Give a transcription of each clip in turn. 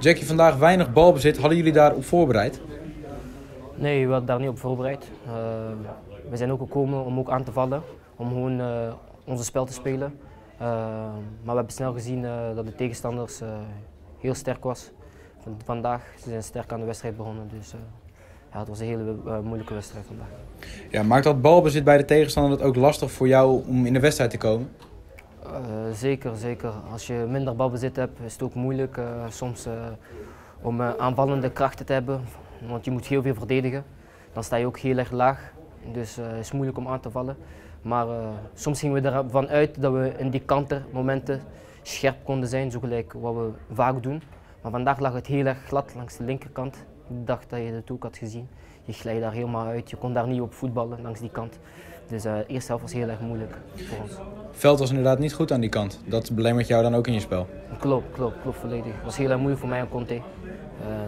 Jackie, vandaag weinig balbezit. Hadden jullie daarop voorbereid? Nee, we hadden daar niet op voorbereid. Uh, we zijn ook gekomen om ook aan te vallen, om gewoon uh, onze spel te spelen. Uh, maar we hebben snel gezien dat de tegenstanders heel sterk was. Vandaag ze zijn sterk aan de wedstrijd begonnen, dus ja, het was een hele moeilijke wedstrijd vandaag. Ja, maakt dat balbezit bij de tegenstander het ook lastig voor jou om in de wedstrijd te komen? Zeker, zeker. Als je minder balbezit hebt, is het ook moeilijk soms om aanvallende krachten te hebben want je moet heel veel verdedigen. Dan sta je ook heel erg laag, dus het is moeilijk om aan te vallen. Maar soms gingen we ervan uit dat we in die kantermomenten scherp konden zijn, zo gelijk wat we vaak doen. Maar vandaag lag het heel erg glad langs de linkerkant. Ik dacht dat je het ook had gezien. Je glijdt daar helemaal uit, je kon daar niet op voetballen langs die kant. Dus uh, de eerste helft was heel erg moeilijk voor ons. Veld was inderdaad niet goed aan die kant. Dat belemmert jou dan ook in je spel? Klopt, klopt, klopt volledig. Het was heel erg moeilijk voor mij en Conte in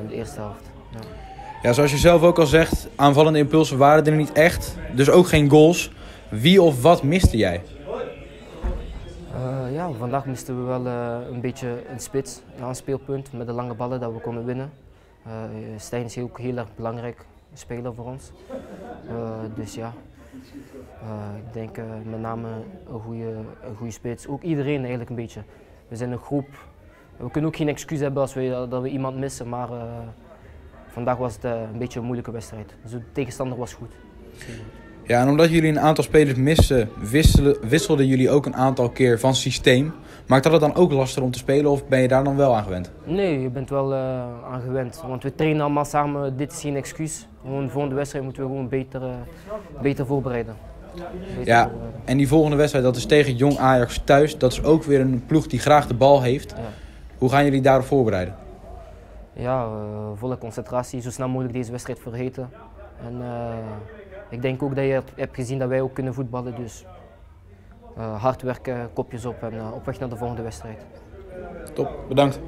de eerste helft. Ja. Ja, zoals je zelf ook al zegt, aanvallende impulsen waren er niet echt. Dus ook geen goals. Wie of wat miste jij? Uh, ja, vandaag misten we wel uh, een beetje een spits, een speelpunt met de lange ballen dat we konden winnen. Uh, Stijn is ook heel erg belangrijk speler voor ons. dus ja, ik denk met name een goede, een goede spits. Ook iedereen eigenlijk een beetje. We zijn een groep. We kunnen ook geen excuus hebben als we, dat we iemand missen, maar vandaag was het eh, een beetje een moeilijke wedstrijd. Dus de tegenstander was goed. Ja, en omdat jullie een aantal spelers missen, wisselden jullie ook een aantal keer van systeem. Maakt dat het dan ook lastig om te spelen of ben je daar dan wel aan gewend? Nee, je bent wel uh, aan gewend. Want we trainen allemaal samen, dit is geen excuus. Gewoon volgende wedstrijd moeten we gewoon beter, uh, beter voorbereiden. Beter ja, voorbereiden. en die volgende wedstrijd dat is tegen Jong Ajax thuis. Dat is ook weer een ploeg die graag de bal heeft. Ja. Hoe gaan jullie daarop voorbereiden? ja, uh, volle concentratie, zo snel mogelijk deze wedstrijd vergeten. En ik denk ook dat je hebt gezien dat wij ook kunnen voetballen, dus hard werken, kopjes op en op weg naar de volgende wedstrijd. Top, bedankt.